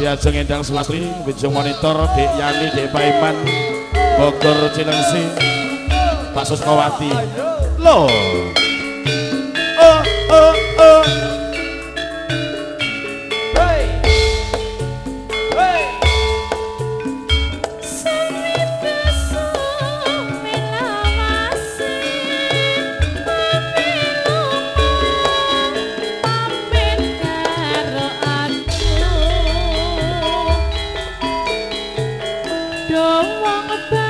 Diajeng Endang Sulastri, Wijung Monitor, Dek Yani, Dek Paiman, Bogor Cilengsi, Pak Suskowati. Loh. Oh, oh, oh. banget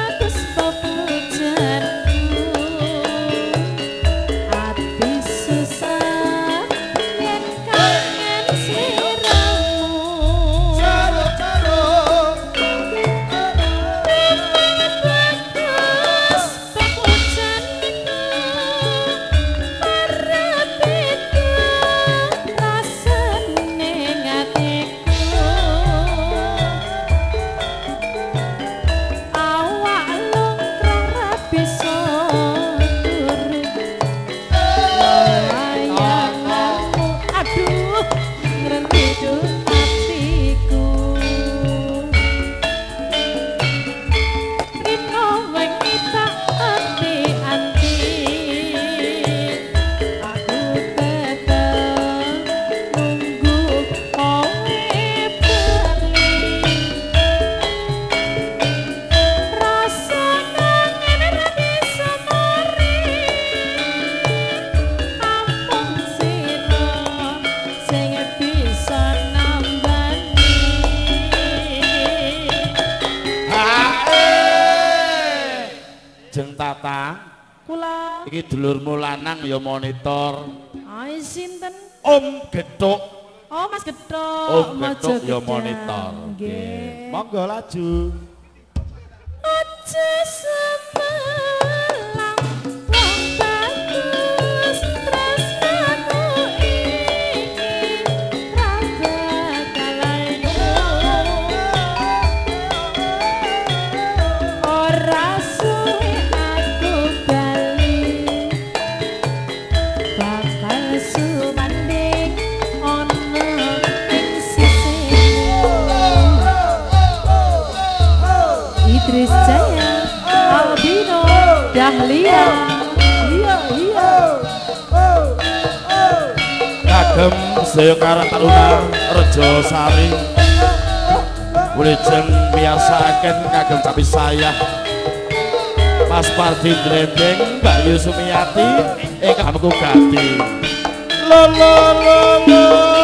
Iki dulurmu lanang ya monitor. Ai sinten? Om Getuk. Oh, Mas Getuk. Om Getuk ya monitor. Nggih. Monggo laju. Aja Kagem saya Karang Taruna Rejo Sari. Wilujeng biasaken kagem tapi saya Mas Pardi Drendeng, Mbak Yusumiyati, ingkang muku gati. Lo lo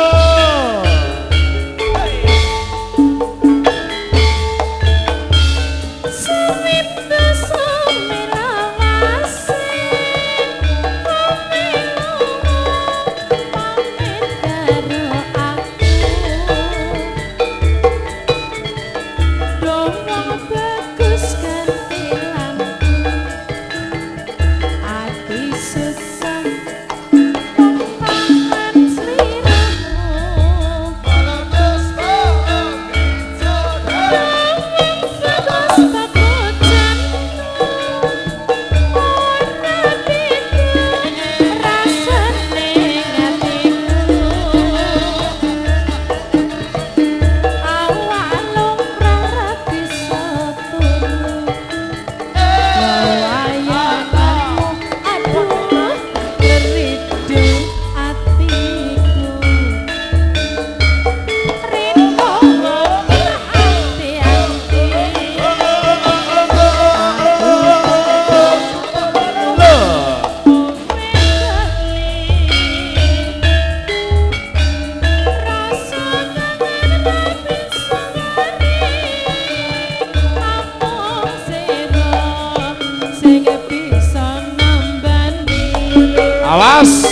Awas.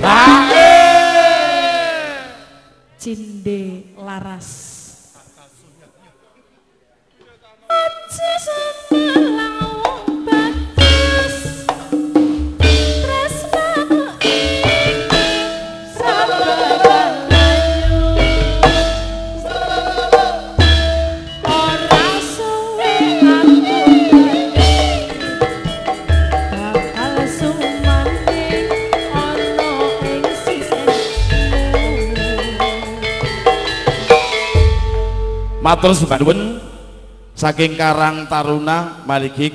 Rae. Cinde Laras. Anjir. matur sembahun saking Karang Taruna Maliki